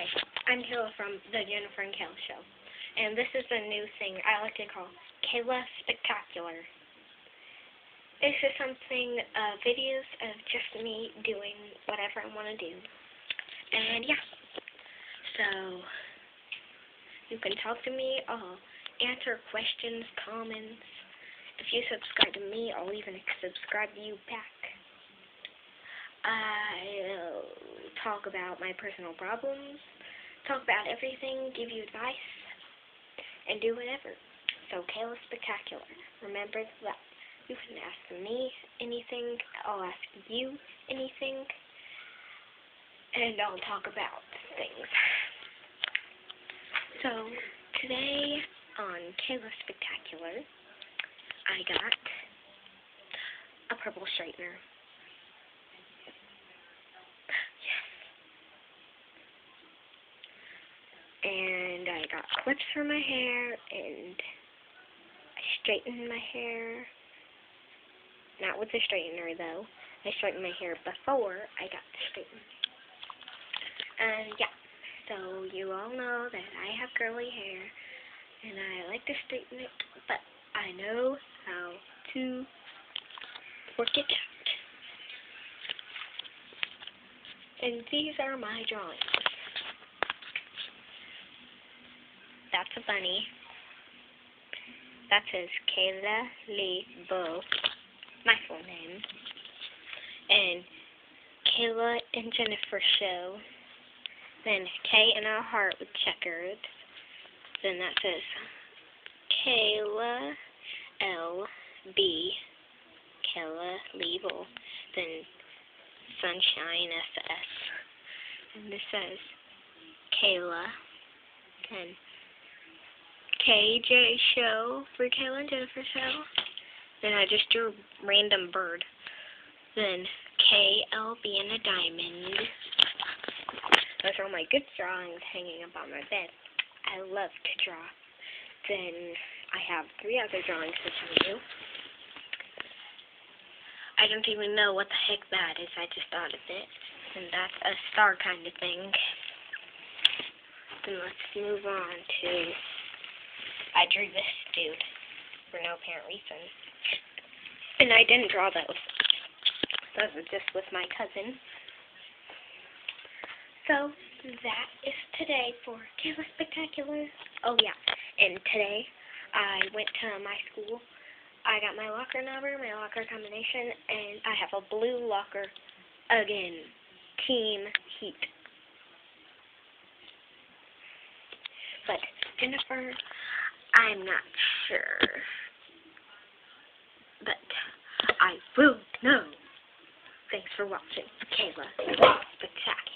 Hi, I'm Kayla from the Jennifer and Kayla Show, and this is a new thing I like to call Kayla Spectacular. It's just something, uh, videos of just me doing whatever I want to do, and yeah, so you can talk to me, I'll answer questions, comments, if you subscribe to me, I'll even subscribe to you back. I'll talk about my personal problems, talk about everything, give you advice, and do whatever. So, Kayla Spectacular. Remember that. You can ask me anything, I'll ask you anything, and I'll talk about things. So, today on Kayla Spectacular, I got a purple straightener. Got clips for my hair, and I straightened my hair. Not with the straightener, though. I straightened my hair before I got the straightener. And, yeah, so you all know that I have curly hair, and I like to straighten it, but I know how to work it out. And these are my drawings. That's a bunny. That says Kayla Lee Bo, my full name. And Kayla and Jennifer show. Then K and a heart with checkers. Then that says Kayla L B Kayla Level. Then Sunshine SS. And this says Kayla. Then KJ show for and Jennifer show. Then I just drew a random bird. Then KLB and a diamond. Those are all my good drawings hanging up on my bed. I love to draw. Then I have three other drawings to show you. I don't even know what the heck that is. I just thought of it. And that's a star kind of thing. Then let's move on to I drew this dude for no apparent reason. And I didn't draw those. Those are just with my cousin. So, that is today for Kayla Spectacular. Oh, yeah. And today, I went to my school. I got my locker number, my locker combination, and I have a blue locker again. Team Heat. But Jennifer I'm not sure. But I will know. Thanks for watching. Kayla, spectacular.